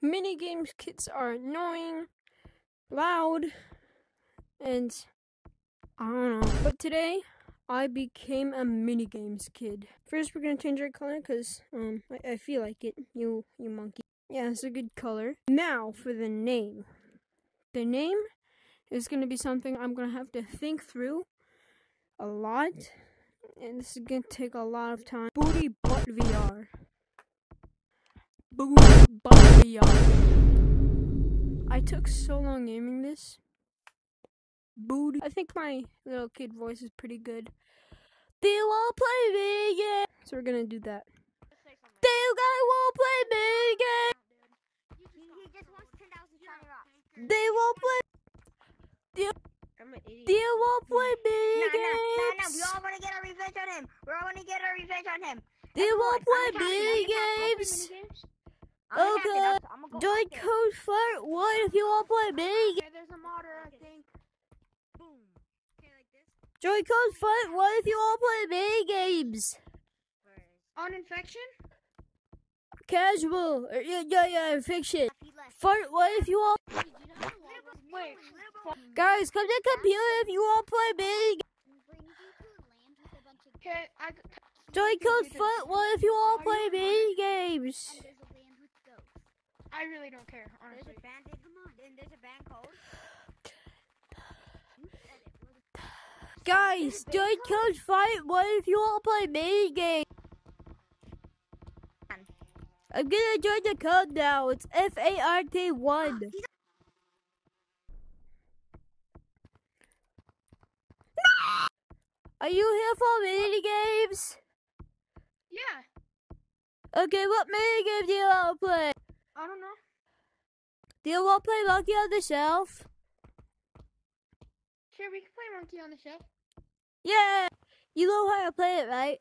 mini games kits are annoying, loud, and I don't know. But today, I became a mini games kid. First, we're gonna change our color because um I, I feel like it. You you monkey. Yeah, it's a good color. Now for the name. The name is gonna be something I'm gonna have to think through a lot, and this is gonna take a lot of time. Booty butt VR. Butt I took so long naming this. Booty. I think my little kid voice is pretty good. You wanna play me again? So we're gonna do that. You guys wanna play me again? He, he just wants 10,000 shiny rocks. Do you wanna play? I'm an idiot. Do you wanna play me again? We all want to get our revenge on him. We all want to get our revenge on him. You wanna play I'm attacking, mini I'm attacking. games? Okay. I'm, I'm gonna go Join code flirt one if you wanna play mini games. Okay, there's a modder, I think. Boom. Okay, like this. Join code flirt one if you wanna play mini games. On infection? Casual. Or, yeah, yeah, yeah, left. Flirt one if you want. Wait. Guys, come to the computer if you wanna play mini games. Okay, I. Join code flirt one if you wanna play mini games. I really don't care, There's honestly. a band. Come on. Then there's a band code. You said it. What is- Guys, join code flirt one if you wanna play mini games. I'm gonna join the code now. It's F A R T one. Are you here for mini games? Yeah. Okay, what mini game do you want to play? I don't know. Do you want to play Monkey on the Shelf? Sure, we can play Monkey on the Shelf. Yeah! You know how to play it, right?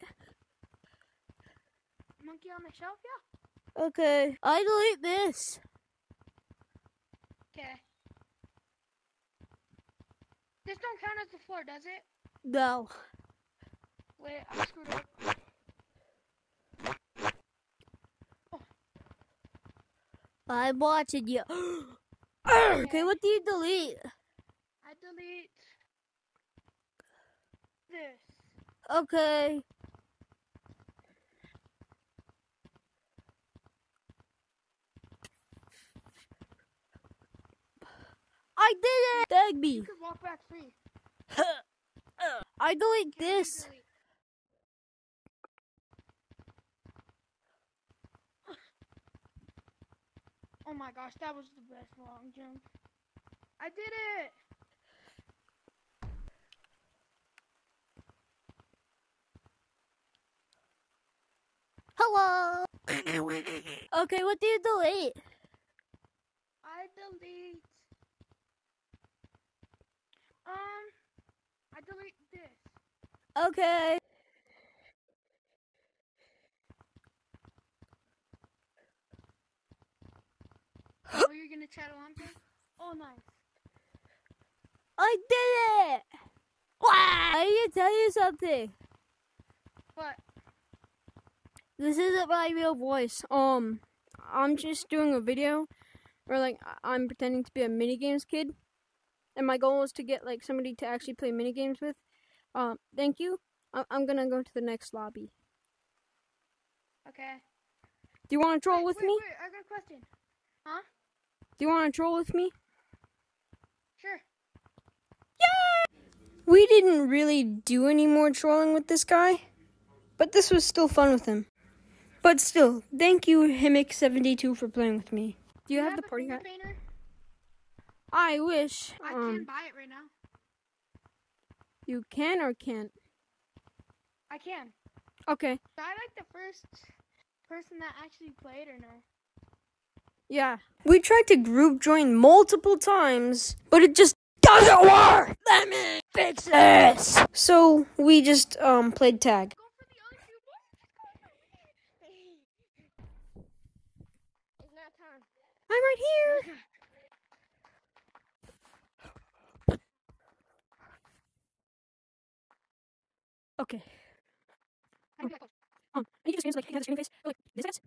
Monkey on the Shelf? Yeah. Okay. I delete this. Okay. This don't count as the floor, does it? No. Wait, I screwed up. I'm watching you. okay, what do you delete? I delete this. Okay. I did it! Tag me. You can walk back free. I delete Okay, this. Oh my gosh, that was the best long jump. I did it! Hello. okay, what do you delete? I delete. Um, I delete this. Okay. Oh, you're gonna chat along to? Oh, nice. I did it! Wow! I need to tell you something. But This isn't my real voice. Um, I'm just doing a video where like I- I'm pretending to be a mini games kid, and my goal is to get like somebody to actually play mini games with. Um, thank you. I- I'm gonna go to the next lobby. okay. Do you want to troll wait, with wait, me? Wait, I got a question. Huh? Do you want to troll with me? Sure. We didn't really do any more trolling with this guy, but this was still fun with him. But still, thank you, Himic72, for playing with me. Do you have the party hat? painter? I wish. I Um, can buy it right now. you can or can't. I can. Okay. I like the first person that actually played or no? Yeah. We tried to group join multiple times, but it just doesn't work. Let me fix this. So we just um played tag. Go for the other two It's not time. I'm right here. Okay. How do I? Um, I need to so like have the screen face. Like this sense.